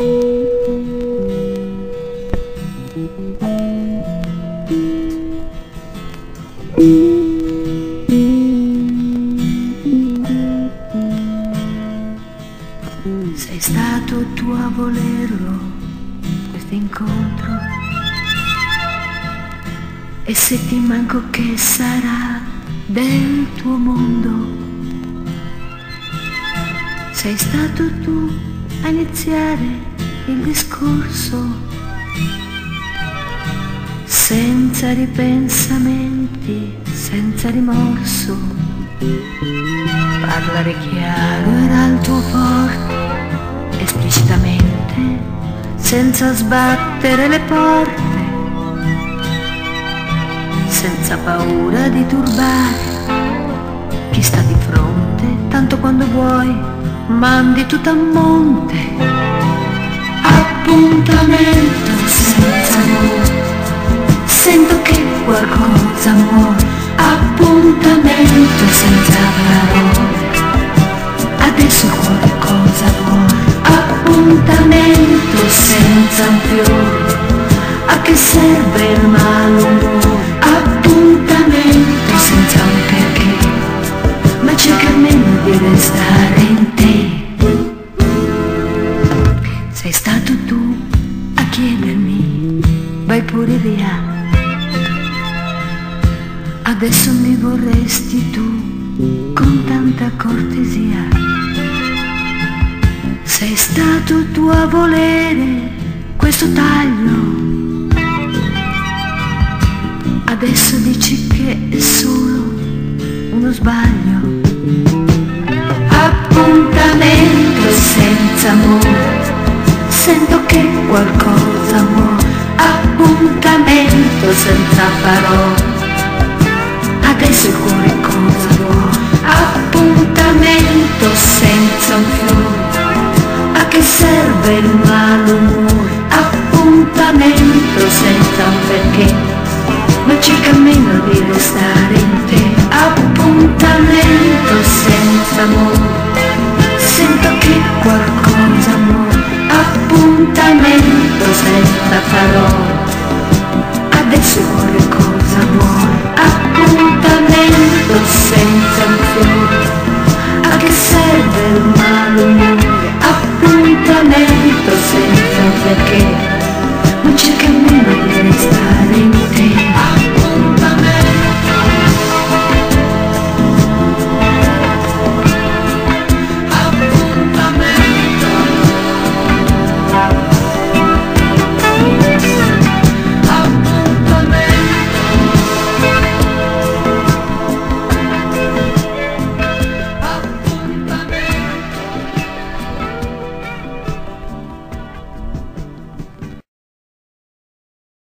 Sei stato tu a volerlo, questo incontro. E se ti manco che sarà del tuo mondo? Sei stato tu a iniziare il discorso, senza ripensamenti, senza rimorso. Parlare chiaro era il tuo forte, esplicitamente, senza sbattere le porte, senza paura di turbare chi sta di fronte, tanto quando vuoi mandi tutto a monte. Appuntamento senza amore, sento che qualcosa muore. Appuntamento senza parole, adesso il cuore cosa vuole? Appuntamento senza un fiore, a che serve il malumore? Appuntamento senza un perché, ma cerca almeno di restare in te. Chiedermi, vai pure via. Adesso mi vorresti tu con tanta cortesia. Sei stato tu a volere questo taglio. Adesso dici che è solo uno sbaglio. Appuntamento senza parole. Adesso il cuore the.